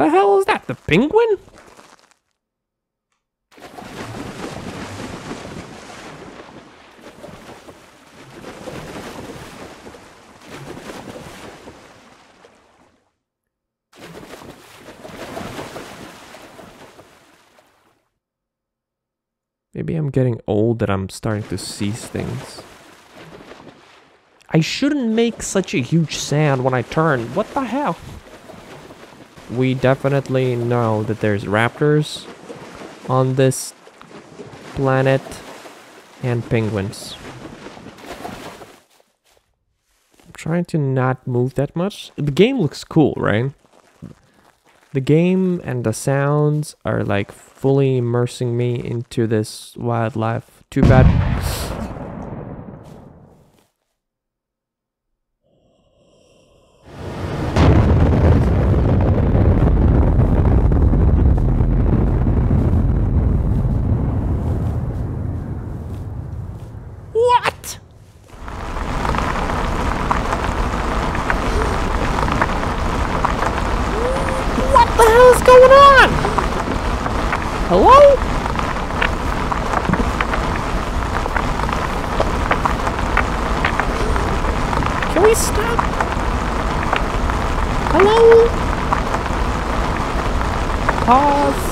The hell is that? The penguin? Maybe I'm getting old that I'm starting to seize things. I shouldn't make such a huge sound when I turn. What the hell? We definitely know that there's raptors on this planet and penguins. I'm trying to not move that much. The game looks cool, right? The game and the sounds are like fully immersing me into this wildlife. Too bad. What? What the hell is going on? Hello? Can we stop? Hello? Pause.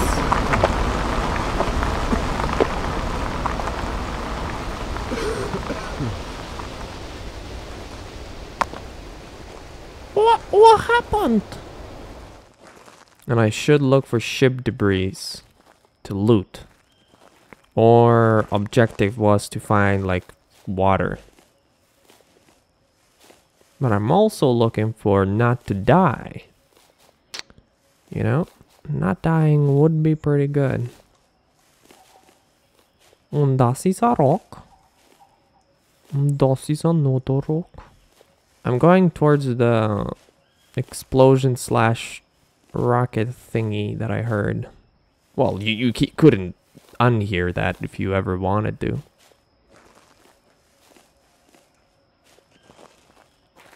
What, what happened? And I should look for ship debris to loot. Or objective was to find like water. But I'm also looking for not to die. You know, not dying would be pretty good. Und das ist a rock. Und das ist another rock. I'm going towards the explosion slash rocket thingy that I heard. Well, you, you couldn't unhear that if you ever wanted to.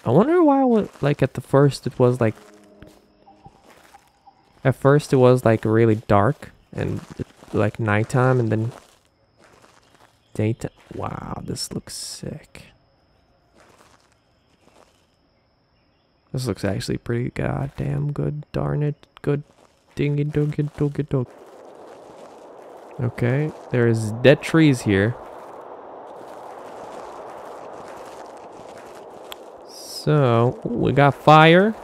I wonder why, like, at the first it was like. At first it was like really dark and like nighttime and then daytime. Wow, this looks sick. This looks actually pretty goddamn good. Darn it. Good. Dingy doggy doggy dog. Okay, there's dead trees here. So, we got fire.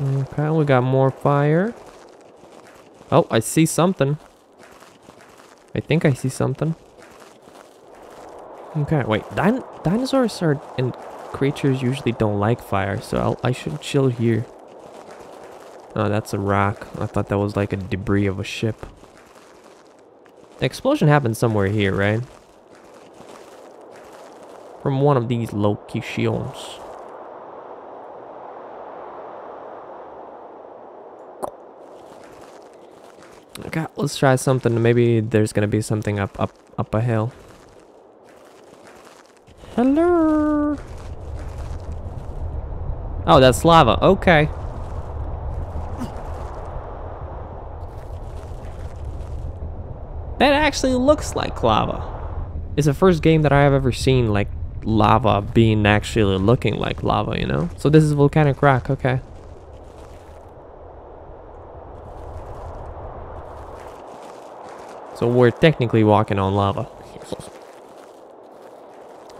Okay, we got more fire. Oh, I see something. I think I see something. Okay, wait. Din dinosaurs are and creatures usually don't like fire, so I'll, I should chill here. Oh, that's a rock. I thought that was like a debris of a ship. The explosion happened somewhere here, right? From one of these locations. Okay, let's try something. Maybe there's gonna be something up, up, up a hill. Hello. Oh, that's lava. Okay. That actually looks like lava. It's the first game that I have ever seen like lava being actually looking like lava, you know? So this is volcanic rock, okay. So we're technically walking on lava.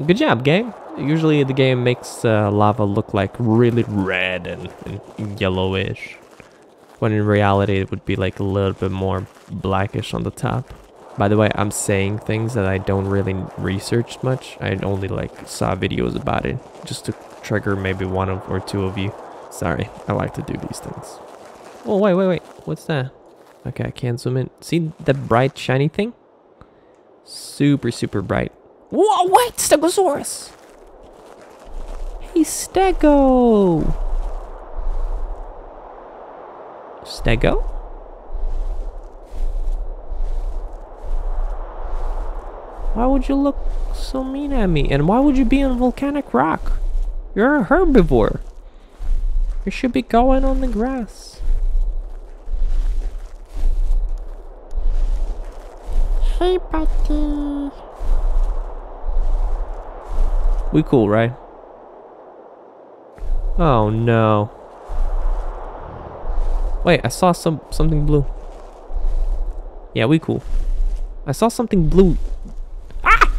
Good job, game. Usually the game makes uh, lava look like really red and, and yellowish. When in reality it would be like a little bit more blackish on the top. By the way, I'm saying things that I don't really research much. I only like saw videos about it just to trigger maybe one of, or two of you. Sorry, I like to do these things. Oh, wait, wait, wait. What's that? Okay, I can't zoom in. See the bright shiny thing? Super, super bright. Whoa, wait, Stegosaurus! Hey, Stego! Stego? Why would you look so mean at me? And why would you be on volcanic rock? You're a herbivore. You should be going on the grass. Hey, buddy. We cool, right? Oh no. Wait, I saw some something blue. Yeah, we cool. I saw something blue. Ah!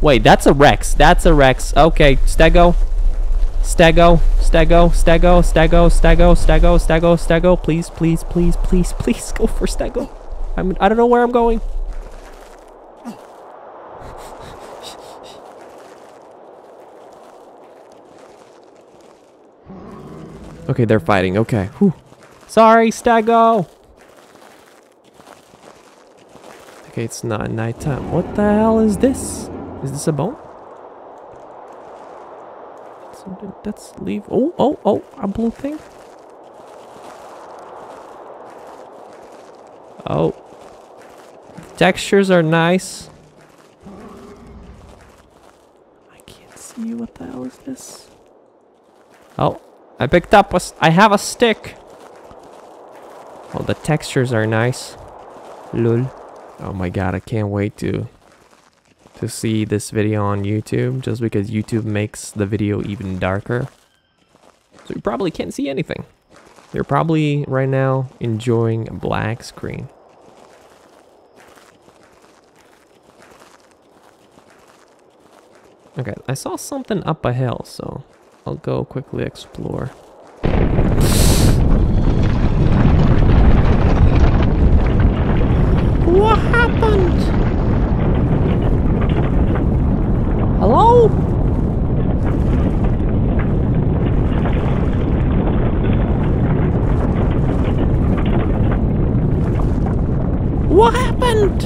Wait, that's a Rex. That's a Rex. Okay, Stego. Stego, Stego, Stego, Stego, Stego, Stego, Stego, Stego. Please, please, please, please, please go for Stego. I'm, I don't know where I'm going. Okay, they're fighting. Okay. Whew. Sorry, Stego. Okay, it's not nighttime. What the hell is this? Is this a bone? Let's leave. Oh, oh, oh, a blue thing. Oh. Textures are nice. I can't see. What the hell is this? Oh, I picked up a. I have a stick. Oh, the textures are nice. Lul. Oh my god, I can't wait to to see this video on YouTube just because YouTube makes the video even darker. So you probably can't see anything. You're probably right now enjoying a black screen. Okay, I saw something up a hill, so I'll go quickly explore. What happened? Hello? What happened?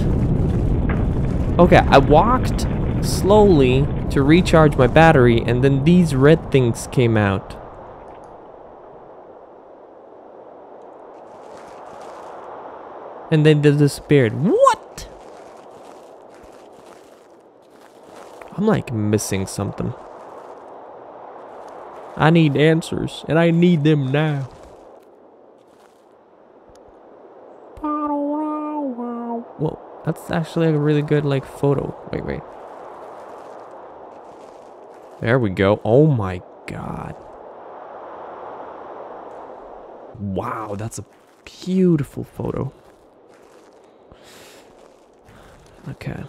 Okay, I walked slowly to recharge my battery and then these red things came out. And then they disappeared. What? I'm like missing something. I need answers and I need them now. Whoa, that's actually a really good like photo. Wait, wait. There we go. Oh my god. Wow, that's a beautiful photo. Okay.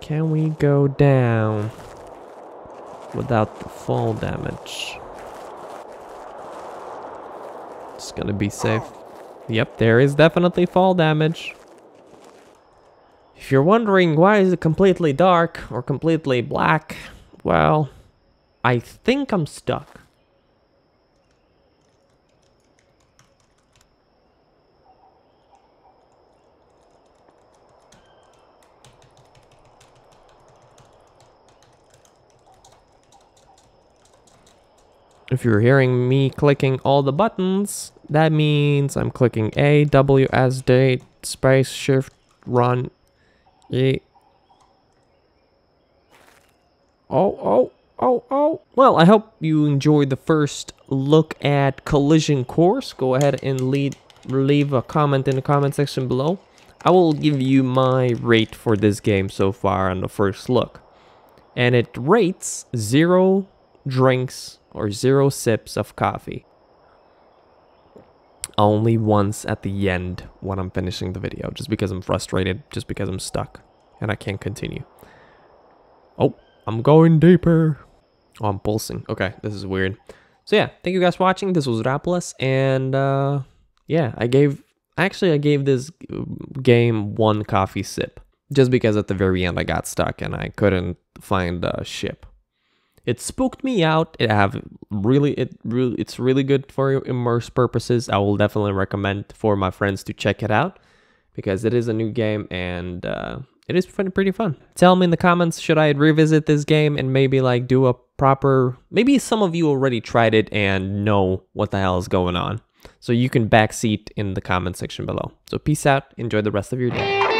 Can we go down without the fall damage? It's gonna be safe. Yep, there is definitely fall damage. If you're wondering why is it completely dark or completely black, well, I think I'm stuck. If you're hearing me clicking all the buttons, that means I'm clicking A, W, S, D, space, shift, run, E. Oh, oh, oh, oh. Well, I hope you enjoyed the first look at Collision Course. Go ahead and lead, leave a comment in the comment section below. I will give you my rate for this game so far on the first look. And it rates zero drinks or zero sips of coffee. Only once at the end when I'm finishing the video, just because I'm frustrated, just because I'm stuck and I can't continue. Oh, I'm going deeper. Oh, I'm pulsing. Okay, this is weird. So yeah, thank you guys for watching. This was Rapolas, and uh, yeah, I gave actually I gave this game one coffee sip just because at the very end I got stuck and I couldn't find a ship. It spooked me out. It have really it really it's really good for immerse purposes. I will definitely recommend for my friends to check it out because it is a new game and uh, it is pretty fun. Tell me in the comments should I revisit this game and maybe like do a proper maybe some of you already tried it and know what the hell is going on. So you can backseat in the comment section below. So peace out. Enjoy the rest of your day.